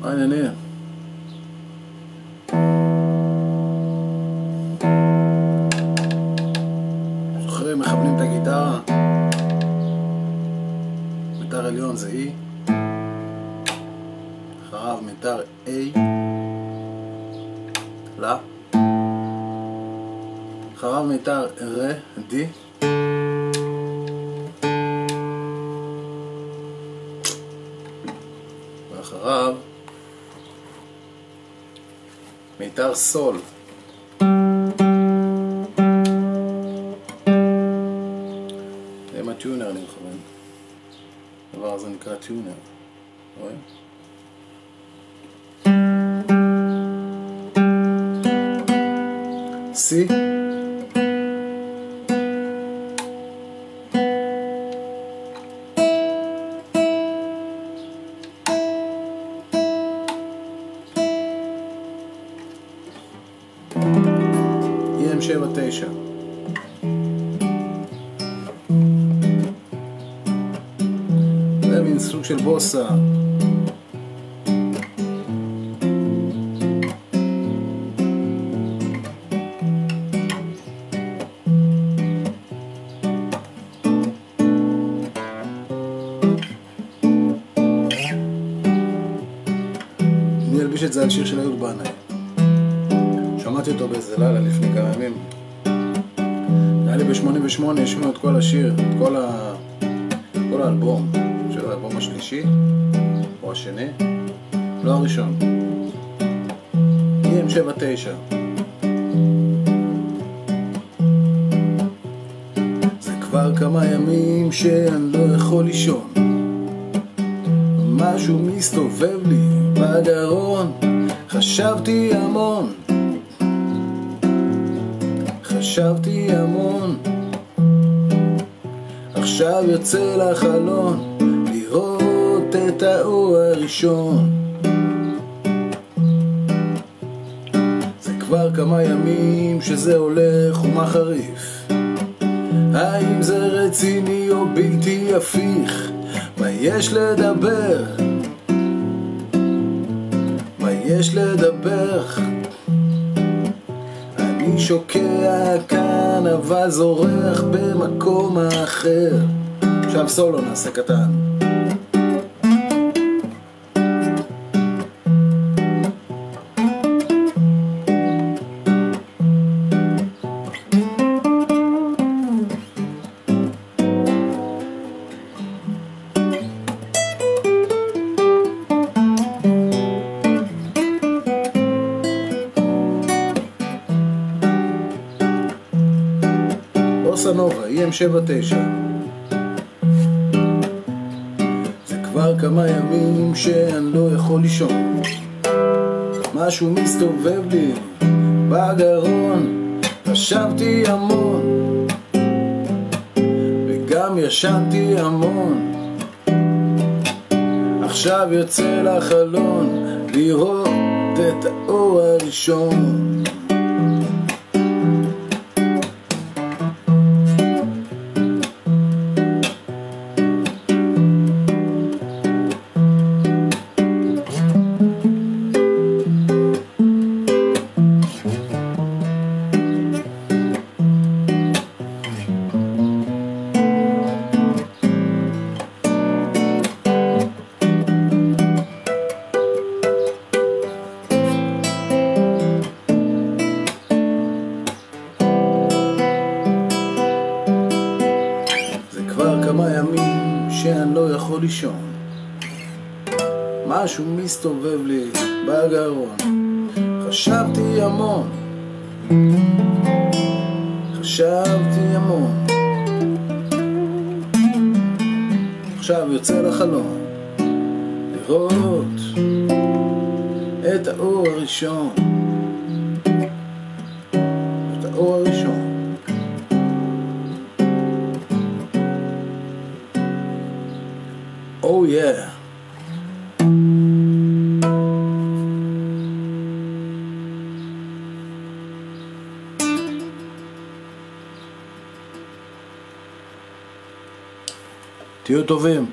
מה העניינים? זוכרים, מכוונים את הגיטרה? מיתר עליון זה E, אחריו מיתר A, לה, אחריו מיתר רה, D, ואחריו מיתר סול. זה עם הטיונר אני מכוון. הדבר הזה נקרא טיונר. רואים? C EM79 זה מין סוג של בוסה אני אלביש את זה על שיר של אהוד בנאי שמעתי אותו באיזה לילה לפני כמה ימים. היה לי ב-88, השמיעו את כל השיר, את כל, ה... כל האלבום של האלבום השלישי או השני. לא הראשון. EM79 זה כבר כמה ימים שאני לא יכול לישון. משהו מסתובב לי בגרון. חשבתי המון חשבתי המון עכשיו יוצא לחלון לראות את האור הראשון זה כבר כמה ימים שזה הולך ומחריף האם זה רציני או בלתי הפיך? מה יש לדבר? מה יש לדבר? שוקע כאן אבל זורח במקום אחר. עכשיו סולו נעשה קטן בוסה נובה, EM79 זה כבר כמה ימים שאני לא יכול לישון. משהו מסתובב לי בגרון חשבתי המון וגם ישנתי המון. עכשיו יוצא לחלון לראות את האור הראשון לישון. משהו מסתובב לי בגרון. חשבתי המון. חשבתי המון. עכשיו יוצא לחלום לראות את האור הראשון. את האור הראשון Oh yeah. תהיו טובים.